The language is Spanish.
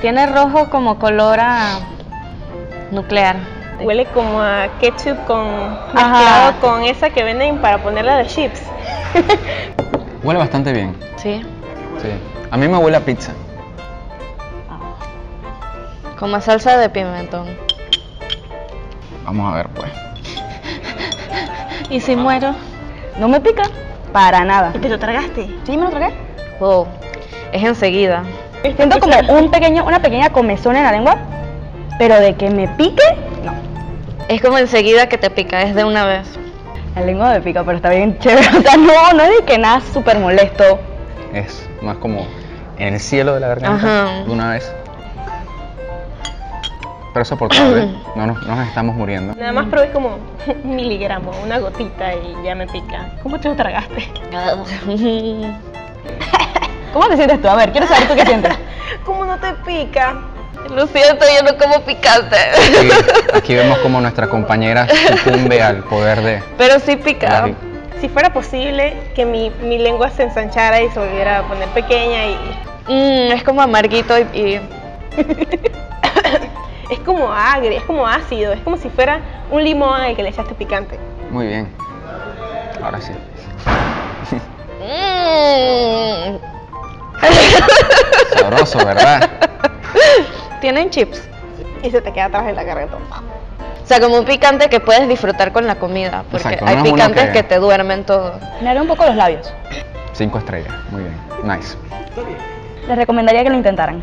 Tiene rojo como color a nuclear. Huele como a ketchup con mezclado con esa que venden para ponerla de chips. Huele bastante bien. Sí. Sí. A mí me huele a pizza. Como salsa de pimentón. Vamos a ver, pues. ¿Y si muero? No me pica para nada. ¿Y te lo tragaste? ¿Sí me lo tragué? Wow. Es enseguida. Siento como un pequeño, una pequeña comezón en la lengua, pero de que me pique, no. Es como enseguida que te pica, es de una vez. La lengua me pica, pero está bien chévere. O sea, no, no es de que nada súper molesto. Es más como en el cielo de la garganta Ajá. de una vez. Pero soportable. no, nos, no nos estamos muriendo. Nada más probé como un miligramo, una gotita y ya me pica. ¿Cómo te lo tragaste? ¿Cómo te sientes tú? A ver, quiero saber tú qué sientes. ¿Cómo no te pica? Lo siento, yo no como picante. Aquí, aquí vemos como nuestra compañera sucumbe al poder de... Pero sí pica. la- Si fuera posible que mi, mi lengua se ensanchara y se volviera a poner pequeña y... Mm, es como amarguito y, y- Es como agrio, es como ácido, es como si fuera un limón al que le echaste picante. Muy bien. Ahora sí. Mm. Sabroso, ¿verdad? Tienen chips. Y se te queda atrás en la garganta. O sea, como un picante que puedes disfrutar con la comida. Porque Exacto, hay no es uno picantes que- que... te duermen todo. Me haré un poco los labios. Cinco estrellas. Muy bien. Nice. Les recomendaría que lo intentaran.